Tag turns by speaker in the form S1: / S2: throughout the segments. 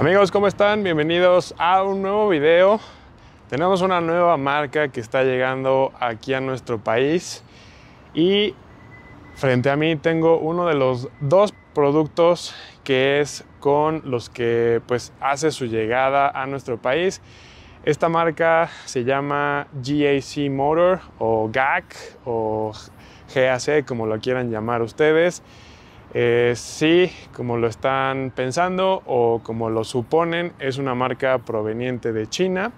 S1: Amigos, ¿cómo están? Bienvenidos a un nuevo video. Tenemos una nueva marca que está llegando aquí a nuestro país y frente a mí tengo uno de los dos productos que es con los que pues hace su llegada a nuestro país. Esta marca se llama GAC Motor o GAC o GAC como lo quieran llamar ustedes. Eh, sí, como lo están pensando o como lo suponen, es una marca proveniente de China.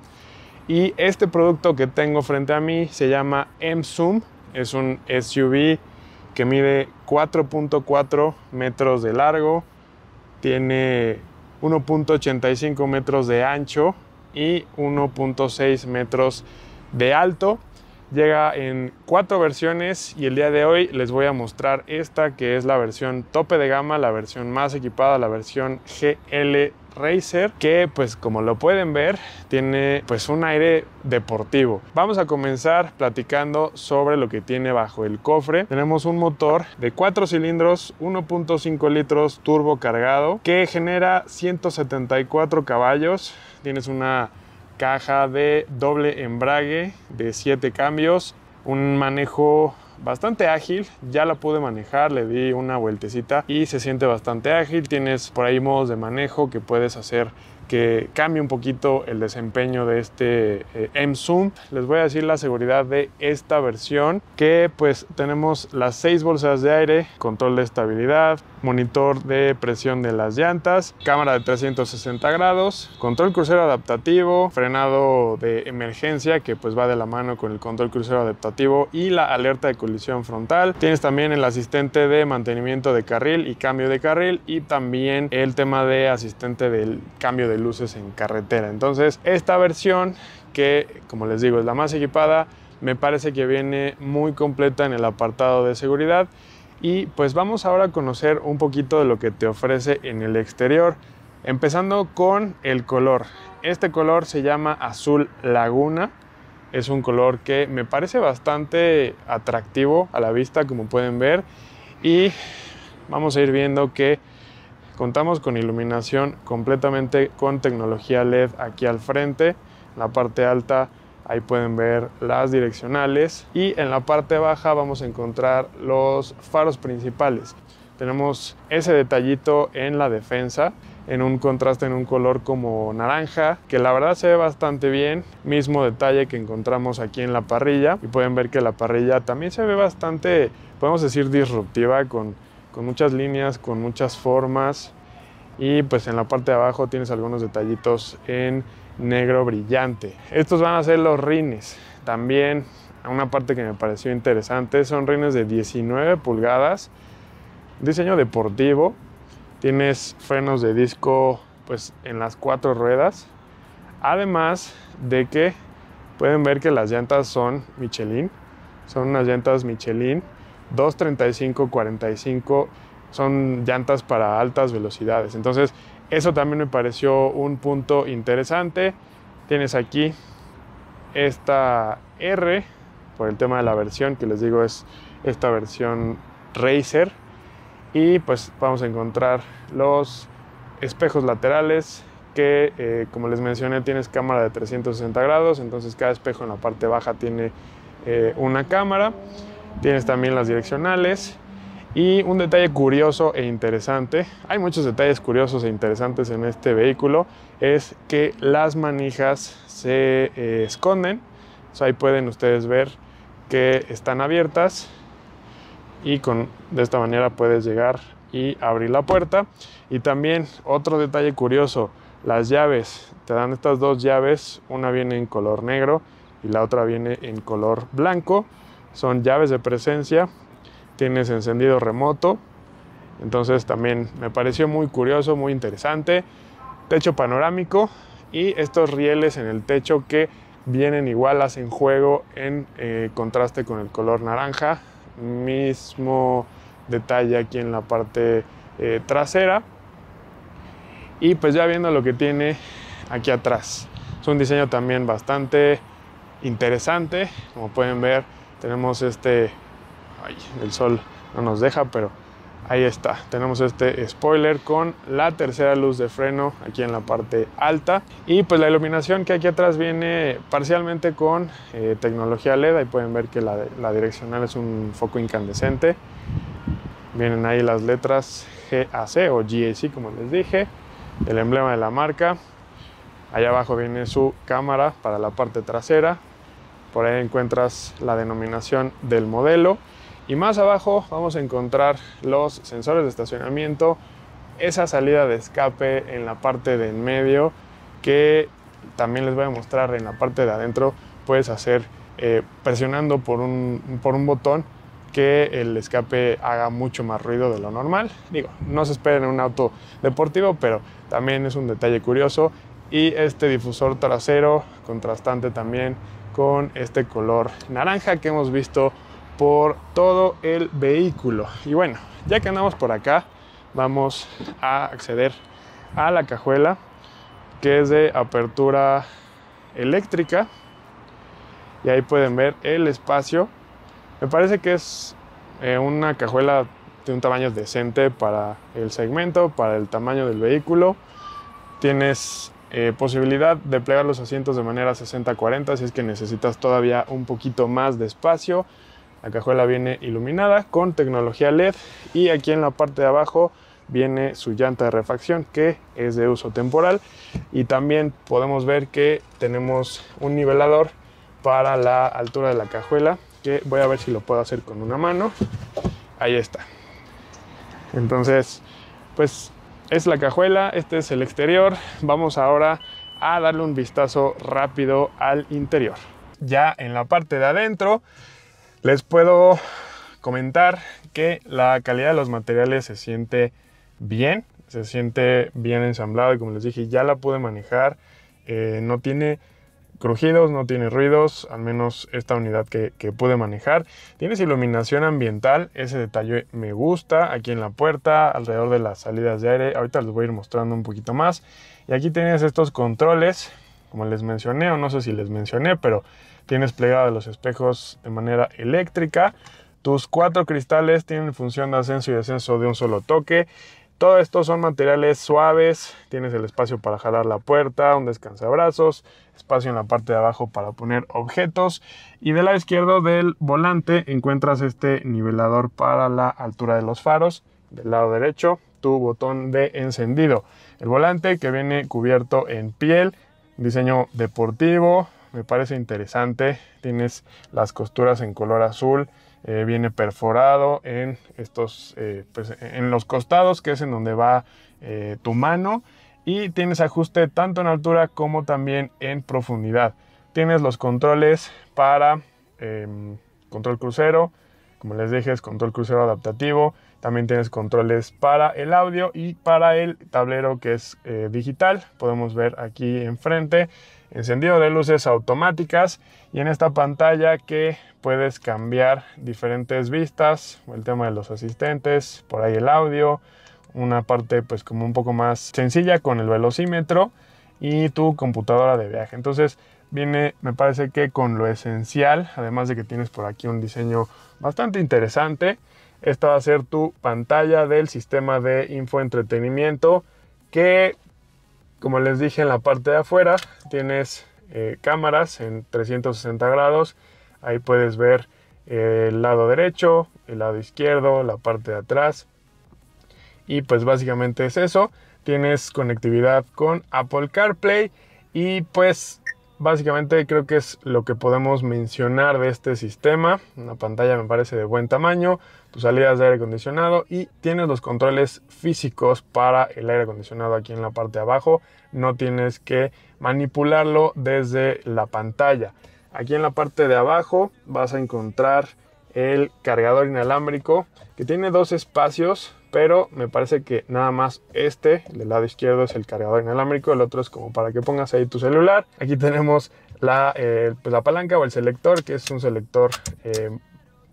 S1: Y este producto que tengo frente a mí se llama M-Zoom. Es un SUV que mide 4.4 metros de largo, tiene 1.85 metros de ancho y 1.6 metros de alto. Llega en cuatro versiones y el día de hoy les voy a mostrar esta que es la versión tope de gama, la versión más equipada, la versión GL Racer que pues como lo pueden ver tiene pues un aire deportivo. Vamos a comenzar platicando sobre lo que tiene bajo el cofre. Tenemos un motor de 4 cilindros, 1.5 litros turbo cargado que genera 174 caballos. Tienes una caja de doble embrague de 7 cambios, un manejo bastante ágil, ya la pude manejar, le di una vueltecita y se siente bastante ágil, tienes por ahí modos de manejo que puedes hacer que cambie un poquito el desempeño de este eh, M-Zoom. Les voy a decir la seguridad de esta versión, que pues tenemos las seis bolsas de aire, control de estabilidad, monitor de presión de las llantas, cámara de 360 grados, control crucero adaptativo, frenado de emergencia que pues va de la mano con el control crucero adaptativo y la alerta de colisión frontal. Tienes también el asistente de mantenimiento de carril y cambio de carril y también el tema de asistente del cambio de luces en carretera. Entonces, esta versión que, como les digo, es la más equipada, me parece que viene muy completa en el apartado de seguridad. Y pues vamos ahora a conocer un poquito de lo que te ofrece en el exterior, empezando con el color. Este color se llama azul laguna. Es un color que me parece bastante atractivo a la vista, como pueden ver. Y vamos a ir viendo que Contamos con iluminación completamente con tecnología LED aquí al frente. En la parte alta ahí pueden ver las direccionales y en la parte baja vamos a encontrar los faros principales. Tenemos ese detallito en la defensa en un contraste en un color como naranja, que la verdad se ve bastante bien. Mismo detalle que encontramos aquí en la parrilla y pueden ver que la parrilla también se ve bastante, podemos decir, disruptiva con con muchas líneas, con muchas formas y pues en la parte de abajo tienes algunos detallitos en negro brillante. Estos van a ser los rines. También una parte que me pareció interesante son rines de 19 pulgadas, diseño deportivo. Tienes frenos de disco pues en las cuatro ruedas. Además de que pueden ver que las llantas son Michelin, son unas llantas Michelin 235-45 son llantas para altas velocidades. Entonces, eso también me pareció un punto interesante. Tienes aquí esta R, por el tema de la versión, que les digo es esta versión Racer. Y pues vamos a encontrar los espejos laterales que, eh, como les mencioné, tienes cámara de 360 grados. Entonces, cada espejo en la parte baja tiene eh, una cámara. Tienes también las direccionales. Y un detalle curioso e interesante, hay muchos detalles curiosos e interesantes en este vehículo, es que las manijas se eh, esconden. ahí pueden ustedes ver que están abiertas y con, de esta manera puedes llegar y abrir la puerta. Y también otro detalle curioso, las llaves, te dan estas dos llaves, una viene en color negro y la otra viene en color blanco son llaves de presencia, tienes encendido remoto, entonces también me pareció muy curioso, muy interesante. Techo panorámico y estos rieles en el techo que vienen igual, hacen juego en eh, contraste con el color naranja. Mismo detalle aquí en la parte eh, trasera. Y pues ya viendo lo que tiene aquí atrás. Es un diseño también bastante interesante, como pueden ver tenemos este, ay, el sol no nos deja, pero Ahí está, tenemos este spoiler con la tercera luz de freno aquí en la parte alta. Y pues la iluminación que aquí atrás viene parcialmente con eh, tecnología LED, ahí pueden ver que la, la, direccional es un foco incandescente, vienen ahí las letras GAC o GAC como les dije, el emblema de la marca, allá abajo viene su cámara para la parte trasera, por ahí encuentras la denominación del modelo y más abajo vamos a encontrar los sensores de estacionamiento, esa salida de escape en la parte de en medio que también les voy a mostrar en la parte de adentro. Puedes hacer eh, presionando por un, por un botón que el escape haga mucho más ruido de lo normal. Digo, no se esperen en un auto deportivo, pero también es un detalle curioso. Y este difusor trasero contrastante también con este color naranja que hemos visto por todo el vehículo. Y bueno, ya que andamos por acá, vamos a acceder a la cajuela que es de apertura eléctrica. Y ahí pueden ver el espacio. Me parece que es eh, una cajuela de un tamaño decente para el segmento, para el tamaño del vehículo. Tienes eh, posibilidad de plegar los asientos de manera 60-40 si es que necesitas todavía un poquito más de espacio. La cajuela viene iluminada con tecnología LED y aquí en la parte de abajo viene su llanta de refacción que es de uso temporal y también podemos ver que tenemos un nivelador para la altura de la cajuela que voy a ver si lo puedo hacer con una mano. Ahí está. Entonces, pues es la cajuela, este es el exterior. Vamos ahora a darle un vistazo rápido al interior. Ya en la parte de adentro les puedo comentar que la calidad de los materiales se siente bien, se siente bien ensamblado y como les dije ya la pude manejar, eh, no tiene crujidos, no tiene ruidos, al menos esta unidad que, que, pude manejar. Tienes iluminación ambiental, ese detalle me gusta, aquí en la puerta, alrededor de las salidas de aire, ahorita les voy a ir mostrando un poquito más. Y aquí tienes estos controles, como les mencioné, o no sé si les mencioné, pero Tienes plegado los espejos de manera eléctrica. Tus cuatro cristales tienen función de ascenso y descenso de un solo toque. Todo esto son materiales suaves. Tienes el espacio para jalar la puerta, un descansabrazos, espacio en la parte de abajo para poner objetos. Y del lado izquierdo del volante encuentras este nivelador para la altura de los faros. Del lado derecho, tu botón de encendido. El volante que viene cubierto en piel, diseño deportivo, me parece interesante. Tienes las costuras en color azul, eh, viene perforado en estos, eh, pues, en los costados, que es en donde va eh, tu mano, y tienes ajuste tanto en altura como también en profundidad. Tienes los controles para em, control crucero, como les dije, es control crucero adaptativo. También tienes controles para el audio y para el tablero que es digital. Podemos ver aquí enfrente encendido de luces automáticas y en esta pantalla que puedes cambiar diferentes vistas, el tema de los asistentes, por ahí el audio, una parte pues como un poco más sencilla con el velocímetro y tu computadora de viaje. Entonces viene me parece que con lo esencial, además de que tienes por aquí un diseño bastante interesante, esta va a ser tu pantalla del sistema de infoentretenimiento que como les dije en la parte de afuera, tienes eh, cámaras en 360 grados. Ahí puedes ver eh, el lado derecho, el lado izquierdo, la parte de atrás. Y pues básicamente es eso. Tienes conectividad con Apple CarPlay y pues básicamente creo que es lo que podemos mencionar de este sistema. Una pantalla me parece de buen tamaño, tus salidas de aire acondicionado y tienes los controles físicos para el aire acondicionado aquí en la parte de abajo. No tienes que manipularlo desde la pantalla. Aquí en la parte de abajo vas a encontrar el cargador inalámbrico que tiene dos espacios pero me parece que nada más este del lado izquierdo es el cargador inalámbrico, el otro es como para que pongas ahí tu celular. Aquí tenemos la, eh, pues la palanca o el selector, que es un selector eh,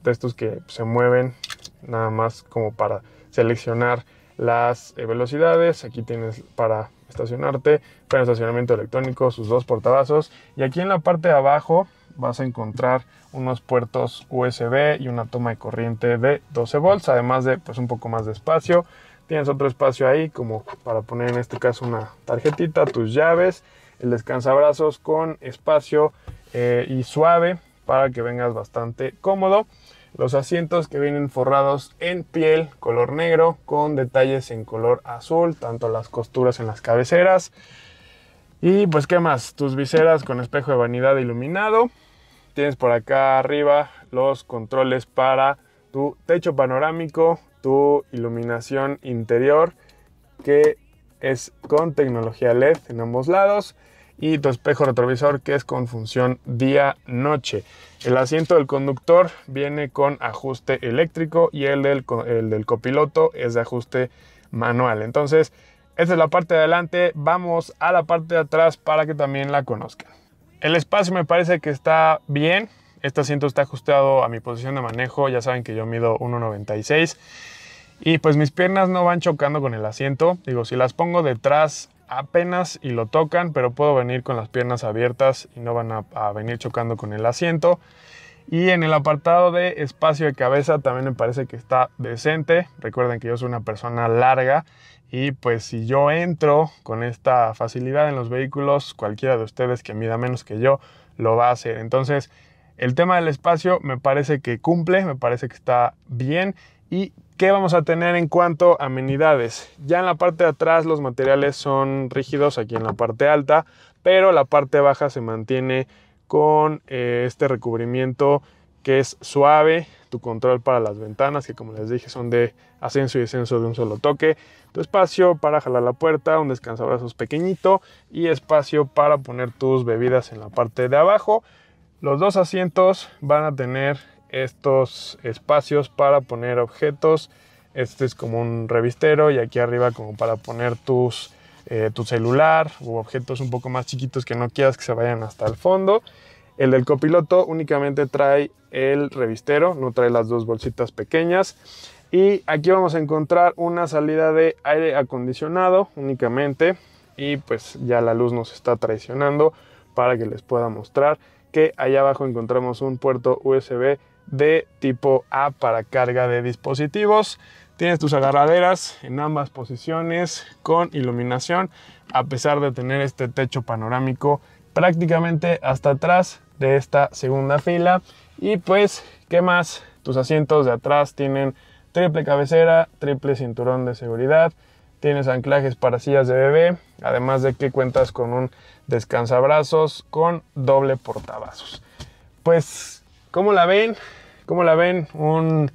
S1: de estos que se mueven nada más como para seleccionar las eh, velocidades. Aquí tienes para estacionarte, para estacionamiento electrónico, sus dos portavasos. Y aquí en la parte de abajo vas a encontrar unos puertos USB y una toma de corriente de 12 volts, además de pues un poco más de espacio. Tienes otro espacio ahí como para poner en este caso una tarjetita, tus llaves, el descansabrazos con espacio eh, y suave para que vengas bastante cómodo. Los asientos que vienen forrados en piel color negro con detalles en color azul, tanto las costuras en las cabeceras. Y pues qué más, tus viseras con espejo de vanidad iluminado. Tienes por acá arriba los controles para tu techo panorámico, tu iluminación interior que es con tecnología LED en ambos lados y tu espejo retrovisor que es con función día-noche. El asiento del conductor viene con ajuste eléctrico y el del, el del copiloto es de ajuste manual. Entonces, esta es la parte de adelante. Vamos a la parte de atrás para que también la conozcan. El espacio me parece que está bien. Este asiento está ajustado a mi posición de manejo. Ya saben que yo mido 1,96. Y pues mis piernas no van chocando con el asiento. Digo, si las pongo detrás apenas y lo tocan, pero puedo venir con las piernas abiertas y no van a, venir chocando con el asiento. Y en el apartado de espacio de cabeza también me parece que está decente. Recuerden que yo soy una persona larga y pues si yo entro con esta facilidad en los vehículos, cualquiera de ustedes que mida menos que yo lo va a hacer. Entonces, el tema del espacio me parece que cumple, me parece que está bien y ¿Qué vamos a tener en cuanto a amenidades? Ya en la parte de atrás los materiales son rígidos aquí en la parte alta, pero la parte baja se mantiene con eh, este recubrimiento que es suave, tu control para las ventanas que como les dije son de ascenso y descenso de un solo toque, tu espacio para jalar la puerta, un descansabrazos pequeñito y espacio para poner tus bebidas en la parte de abajo. Los dos asientos van a tener estos espacios para poner objetos. Este es como un revistero y aquí arriba como para poner tus, eh, tu celular u objetos un poco más chiquitos que no quieras que se vayan hasta el fondo. El del copiloto únicamente trae el revistero, no trae las dos bolsitas pequeñas. Y aquí vamos a encontrar una salida de aire acondicionado únicamente. Y pues ya la luz nos está traicionando para que les pueda mostrar que allá abajo encontramos un puerto USB de tipo A para carga de dispositivos. Tienes tus agarraderas en ambas posiciones con iluminación, a pesar de tener este techo panorámico prácticamente hasta atrás de esta segunda fila. Y pues, ¿qué más? Tus asientos de atrás tienen triple cabecera, triple cinturón de seguridad, tienes anclajes para sillas de bebé, además de que cuentas con un descansabrazos con doble portavasos. Pues, ¿cómo la ven? ¿Cómo la ven? Un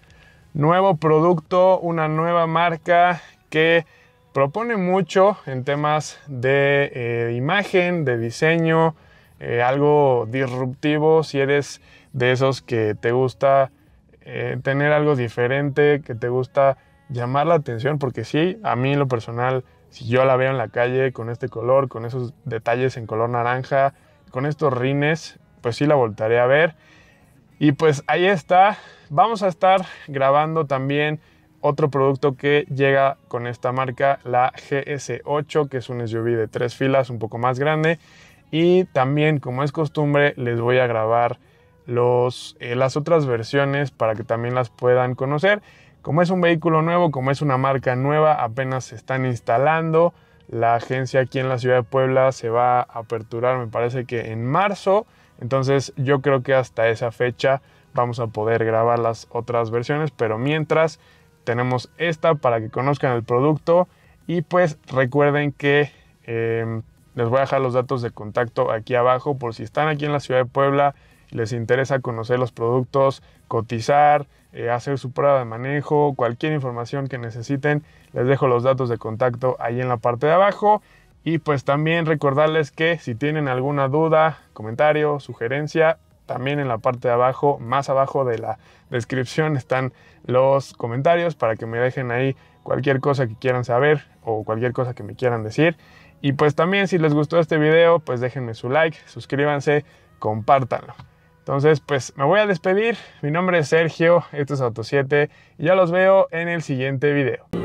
S1: nuevo producto, una nueva marca que propone mucho en temas de eh, imagen, de diseño, eh, algo disruptivo si eres de esos que te gusta eh, tener algo diferente, que te gusta llamar la atención, porque sí, a mí lo personal, si yo la veo en la calle con este color, con esos detalles en color naranja, con estos rines, pues sí la voltaré a ver. Y pues ahí está. Vamos a estar grabando también otro producto que llega con esta marca, la GS8, que es un SUV de tres filas, un poco más grande. Y también, como es costumbre, les voy a grabar eh, las otras versiones para que también las puedan conocer. Como es un vehículo nuevo, como es una marca nueva, apenas se están instalando. La agencia aquí en la ciudad de Puebla se va a aperturar, me parece que en marzo. Entonces yo creo que hasta esa fecha vamos a poder grabar las otras versiones, pero mientras tenemos esta para que conozcan el producto y pues recuerden que em, les voy a dejar los datos de contacto aquí abajo por si están aquí en la ciudad de Puebla les interesa conocer los productos, cotizar, eh, hacer su prueba de manejo, cualquier información que necesiten, les dejo los datos de contacto ahí en la parte de abajo. Y pues también recordarles que si tienen alguna duda, comentario, sugerencia, también en la parte de abajo, más abajo de la descripción están los comentarios para que me dejen ahí cualquier cosa que quieran saber o cualquier cosa que me quieran decir. Y pues también si les gustó este video, pues déjenme su like, suscríbanse, compártanlo. Entonces, pues me voy a despedir. Mi nombre es Sergio, esto es Auto 7 y ya los veo en el siguiente video.